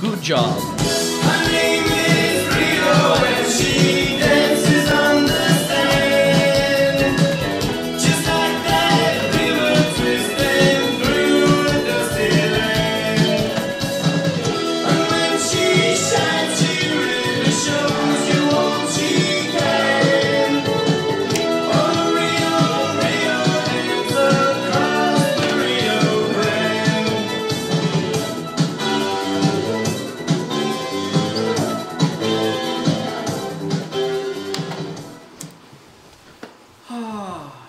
Good job. Oh.